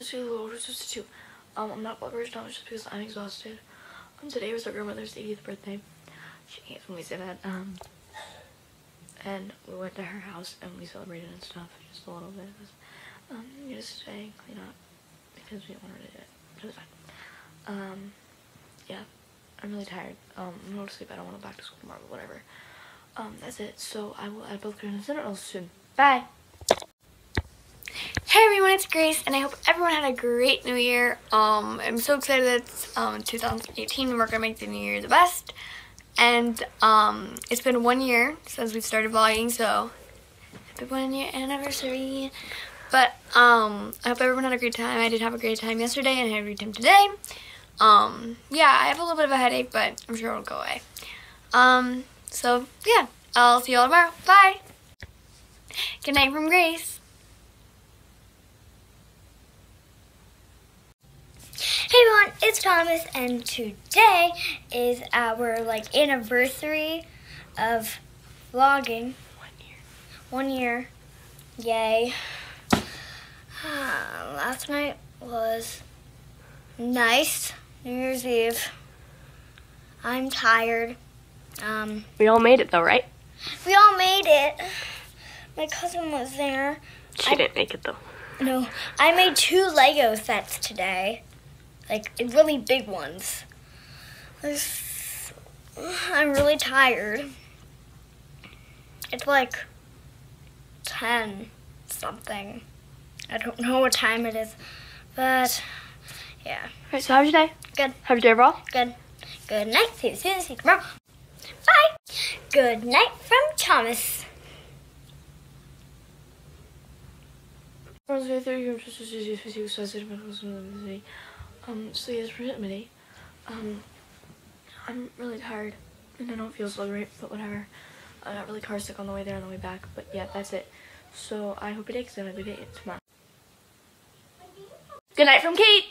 Just a little substitute. Um, I'm not rage now, just because I'm exhausted. Um, today was our grandmother's 80th birthday. She hates when we say that. Um, and we went to her house and we celebrated and stuff, just a little bit. Um, just stay, clean up, because we didn't want to do it. It was fine. Um, yeah, I'm really tired. Um, I'm going to sleep. I don't want to go back to school tomorrow, but whatever. Um, that's it. So I will add both Christmas and soon. Bye. Hey everyone, it's Grace, and I hope everyone had a great New Year. Um, I'm so excited that it's um, 2018 and we're gonna make the New Year the best. And um, it's been one year since we started vlogging, so happy one year anniversary. But um, I hope everyone had a great time. I did have a great time yesterday, and I had a great time today. Um, yeah, I have a little bit of a headache, but I'm sure it'll go away. Um, so yeah, I'll see you all tomorrow. Bye. Good night from Grace. Hey everyone, it's Thomas, and today is our like anniversary of vlogging. One year. One year, yay! last night was nice. New Year's Eve. I'm tired. Um, We all made it though, right? we all made it. My cousin was there. She I- didn't make it though. No, I made two Lego sets today, like really big ones. This- I'm really tired. It's like 10 something. I don't know what time it is, but yeah, Alright, so how was your day? good, How was your day overall? good. Good night. See you soon. See you tomorrow. Bye. Good night from Thomas. Um, so yes, proximity. Um, I'm really tired and I don't feel so great, but whatever. I got really car sick on the way there and on the way back, but yeah, that's it. So I hope it takes and I'll be tomorrow. Good night from Kate!